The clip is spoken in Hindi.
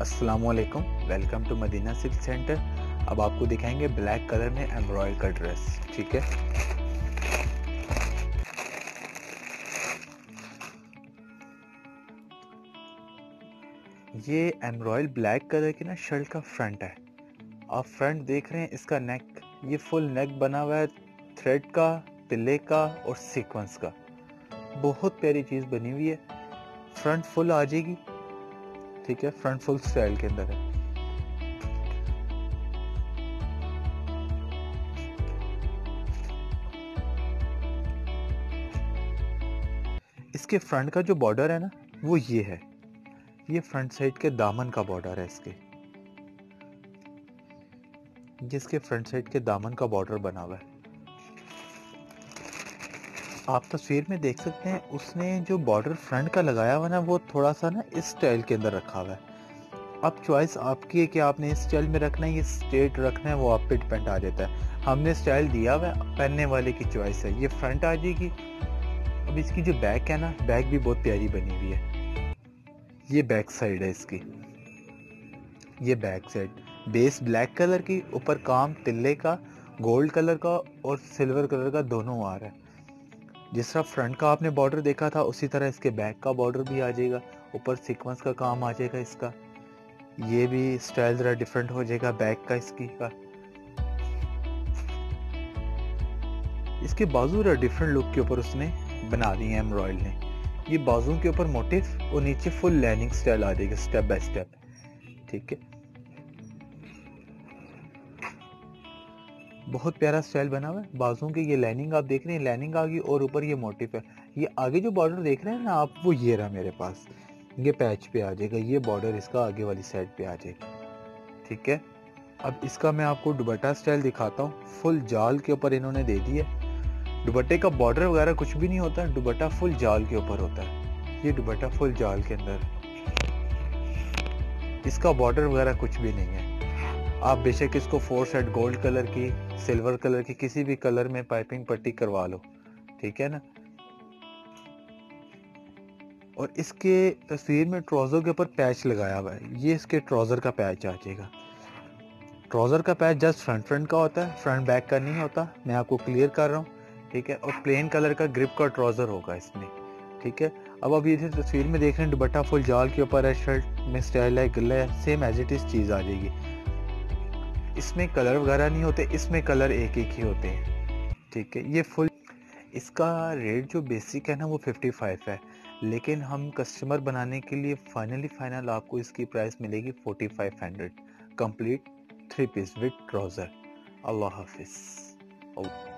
असलकुम welcome to Madina silk centre अब आपको दिखाएँगे ब्लैक कलर में एम्ब्रॉयड का ड्रेस ठीक है? ये एम्ब्रॉयड ब्लैक कलर की ना शर्ट का फ्रंट है। आप फ्रंट देख रहे हैं इसका नेक ये फुल नेक बना हुआ है थ्रेड का तिल्ले का और सीक्वेंस का। बहुत प्यारी चीज़ बनी हुई है। फ्रंट फुल आ जाएगी। ठीक है फ्रंट फुल स्टाइल के अंदर है। इसके फ्रंट का जो बॉर्डर है ना, वो ये है। ये फ्रंट साइड के दामन का बॉर्डर है इसके। जिसके फ्रंट साइड के दामन का बॉर्डर बना हुआ है। आप तस्वीर में देख सकते हैं, उसने जो बॉर्डर फ्रंट का लगाया हुआ ना, वो थोड़ा सा ना इस स्टाइल के अंदर रखा हुआ है। अब चॉइस आपकी है कि आपने इस स्टाइल में रखना है, ये स्ट्रेट रखना है, वो आप पे डिपेंड आ जाता है। हमने स्टाइल दिया हुआ है, पहनने वाले की चॉइस है। ये फ्रंट आ जाएगी। अब इसकी जो बैक है ना बैक भी बहुत प्यारी बनी हुई है। ये बैक साइड है इसकी। ये back side base black colour की, ऊपर काम तिल्ले का गोल्ड कलर का और सिल्वर कलर का दोनों आ रहा है। जिस तरह फ्रंट का आपने बॉर्डर देखा था, उसी तरह इसके बैक का बॉर्डर भी आ जाएगा। ऊपर सीक्वेंस का काम आ जाएगा इसका। ये भी स्टाइल ज़रा डिफरेंट हो जाएगा बैक का इसकी का। इसके बाजू जरा डिफरेंट लुक के ऊपर उसने बना दी है एम्ब्रॉयल ने। ये बाजू के ऊपर मोटिव और नीचे फुल लाइनिंग स्टाइल आ जाएगा स्टेप बाय स्टेप ठीक है? बहुत प्यारा स्टाइल बना हुआ है। बाजू की ये लाइनिंग आप देख रहे हैं, लाइनिंग आ गई और ऊपर ये मोटिव है। ये आगे जो बॉर्डर देख रहे हैं ना आप, वो ये रहा मेरे पास। ये पैच पे आ जाएगा, ये बॉर्डर इसका आगे वाली साइड पे आ जाएगा। ठीक है? अब इसका मैं आपको दुबट्टा स्टाइल दिखाता हूँ। फुल जाल के ऊपर इन्होंने दे दिया दुबट्टे का बॉर्डर वगैरह कुछ भी नहीं होता दुबट्टा फुल जाल के ऊपर होता है। ये दुबट्टा फुल जाल के अंदर इसका बॉर्डर वगैरह कुछ भी नहीं है। आप बेशक इसको फोर सेट गोल्ड कलर की सिल्वर कलर की, किसी भी कलर में पाइपिंग पट्टी करवा लो। ठीक है ना? और इसके तस्वीर में ट्राउज़र के ऊपर पैच लगाया हुआ है। ये इसके ट्राउज़र का पैच आ जाएगा। ट्राउज़र का पैच जस्ट फ्रंट फ्रंट का होता है। फ्रंट बैक का नहीं होता। मैं आपको क्लियर कर रहा हूँ। ठीक है? और प्लेन कलर का ग्रिप का ट्राउज़र होगा इसमें। ठीक है? अब अब ये तस्वीर में देख रहे हैं दुबट्टा फुल जाल के ऊपर है शर्ट में स्टाइल है गला है सेम एज इट इज़ चीज़ आ जाएगी। इसमें कलर वगैरह नहीं होते, इसमें कलर एक एक ही होते हैं। ठीक है, ये फुल इसका रेट जो बेसिक है ना, वो 55 है। लेकिन हम कस्टमर बनाने के लिए फाइनली फाइनल आपको इसकी प्राइस मिलेगी 4500 complete three piece with trouser अल्लाह हाफिज़।